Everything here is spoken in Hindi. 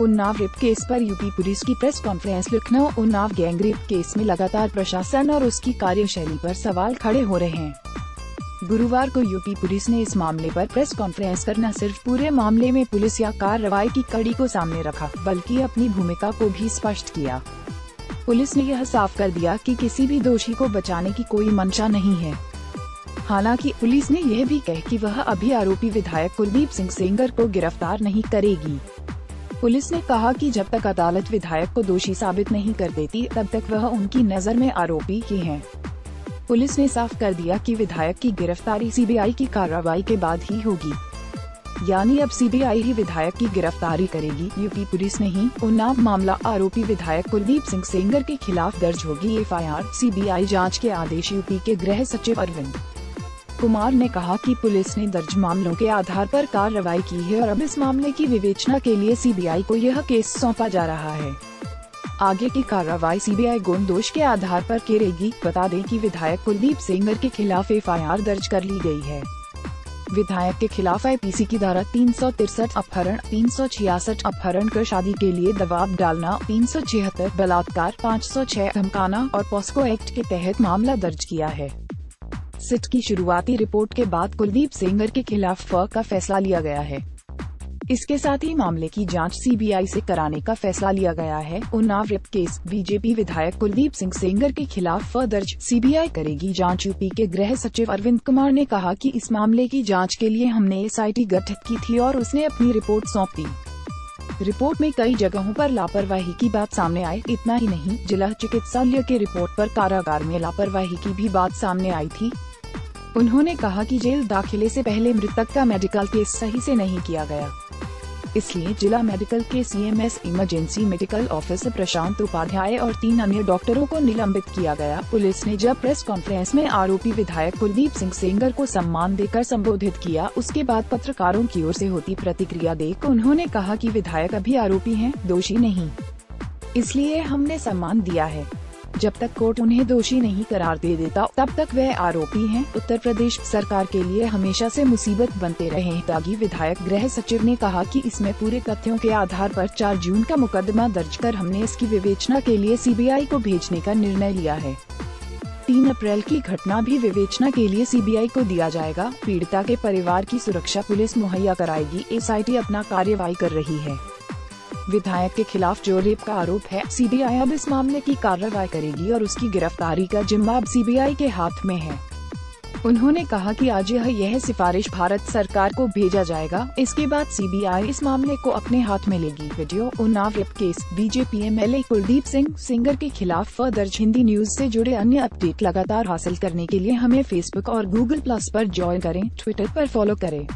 उन्नाव रेप केस पर यूपी पुलिस की press conference, Lucknow Unnao gang rape case में लगातार प्रशासन और उसकी कार्यशैली पर सवाल खड़े हो रहे हैं। गुरुवार को यूपी पुलिस ने इस मामले पर प्रेस कॉन्फ्रेंस कर न सिर्फ़ पूरे मामले में पुलिस या कार्रवाई की कड़ी को सामने रखा, बल्कि अपनी भूमिका को भी स्पष्ट किया। पुलिस ने यह साफ़ कर दिया कि किसी भी दोषी को बचाने की कोई मंशा नहीं है। हालाँकि पुलिस ने यह भी कह कि वह अभी आरोपी विधायक कुलदीप सिंह सेंगर को गिरफ़्तार नहीं करेगी। पुलिस ने कहा कि जब तक अदालत विधायक को दोषी साबित नहीं कर देती, तब तक वह उनकी नज़र में आरोपी ही हैं। पुलिस ने साफ़ कर दिया कि विधायक की गिरफ्तारी सीबीआई की कार्रवाई के बाद ही होगी। यानी अब सीबीआई ही विधायक की गिरफ्तारी करेगी। यूपी पुलिस नहीं उन्नाव मामला आरोपी विधायक कुलदीप सिंह सेंगर के खिलाफ दर्ज होगी एफआईआर। सीबीआई जाँच के आदेश यूपी के गृह सचिव अरविंद कुमार ने कहा कि पुलिस ने दर्ज मामलों के आधार पर कार्रवाई की है और अब इस मामले की विवेचना के लिए सीबीआई को यह केस सौंपा जा रहा है। आगे की कार्रवाई सीबीआई गुण दोष के आधार पर करेगी। बता दें कि विधायक कुलदीप सेंगर के खिलाफ एफआईआर दर्ज कर ली गई है। विधायक के खिलाफ आईपीसी की धारा तीन अपहरण, तीन सौ छियासठ अपहरण कर शादी के लिए दबाव डालना, तीन सौ छिहत्तर बलात्कार, पाँच सौ छह धमकाना और पॉस्को एक्ट के तहत मामला दर्ज किया है। सिट की शुरुआती रिपोर्ट के बाद कुलदीप सेंगर के खिलाफ फ का फैसला लिया गया है। इसके साथ ही मामले की जाँच सीबीआई से कराने का फैसला लिया गया है। उन्नाव रेप केस बीजेपी विधायक कुलदीप सिंह सेंगर के खिलाफ दर्ज सीबीआई करेगी जाँच। यूपी के गृह सचिव अरविंद कुमार ने कहा कि इस मामले की जाँच के लिए हमने एसआईटी गठित की थी और उसने अपनी रिपोर्ट सौंप। दी रिपोर्ट में कई जगहों पर लापरवाही की बात सामने आई। इतना ही नहीं, जिला चिकित्सालय के रिपोर्ट पर कारागार में लापरवाही की भी बात सामने आई थी। उन्होंने कहा कि जेल दाखिले से पहले मृतक का मेडिकल केस सही से नहीं किया गया। इसलिए जिला मेडिकल के CMS emergency medical officer Prashant Upadhyay और तीन अन्य डॉक्टरों को निलंबित किया गया। पुलिस ने जब प्रेस कॉन्फ्रेंस में आरोपी विधायक कुलदीप सिंह सेंगर को सम्मान देकर संबोधित किया उसके बाद पत्रकारों की ओर से होती प्रतिक्रिया देख उन्होंने कहा कि विधायक अभी आरोपी हैं, दोषी नहीं। इसलिए हमने सम्मान दिया है। जब तक कोर्ट उन्हें दोषी नहीं करार दे देता, तब तक वह आरोपी हैं। उत्तर प्रदेश सरकार के लिए हमेशा से मुसीबत बनते रहे तागी विधायक गृह सचिव ने कहा कि इसमें पूरे तथ्यों के आधार पर 4 जून का मुकदमा दर्ज कर हमने इसकी विवेचना के लिए सीबीआई को भेजने का निर्णय लिया है। तीन अप्रैल की घटना भी विवेचना के लिए सीबीआई को दिया जाएगा। पीड़िता के परिवार की सुरक्षा पुलिस मुहैया कराएगी। एसआईटी अपना कार्यवाही कर रही है। विधायक के खिलाफ जो रेप का आरोप है सीबीआई अब इस मामले की कार्रवाई करेगी और उसकी गिरफ्तारी का जिम्मा अब सीबीआई के हाथ में है। उन्होंने कहा कि आज यह यह सिफारिश भारत सरकार को भेजा जाएगा, इसके बाद सीबीआई इस मामले को अपने हाथ में लेगी। Video Unnao rape case BJP MLA Kuldeep Singh, Sengar के खिलाफ दर्ज हिंदी न्यूज़ से जुड़े अन्य अपडेट लगातार हासिल करने के लिए हमें फेसबुक और गूगल प्लस पर ज्वाइन करें ट्विटर पर फॉलो करें।